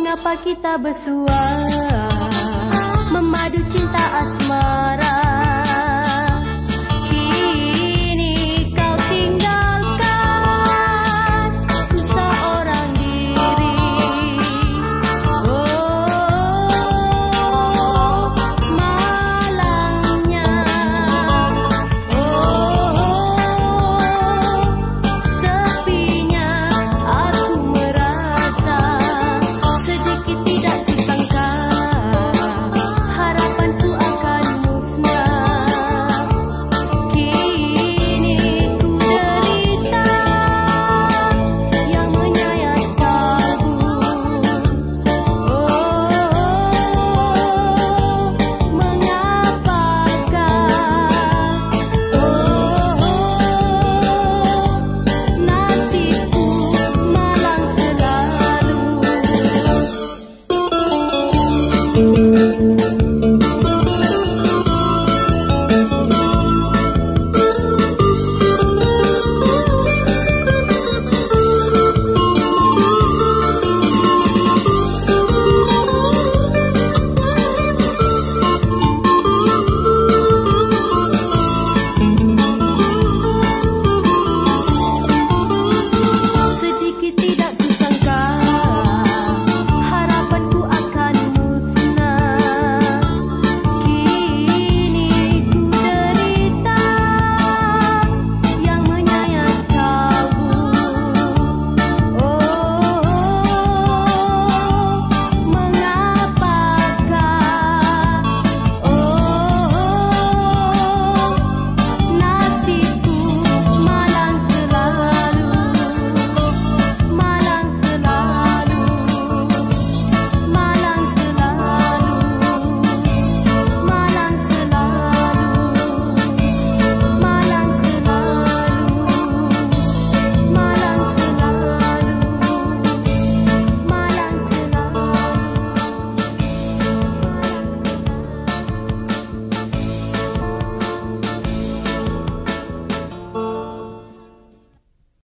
Mengapa kita bersua? Memadu cinta asli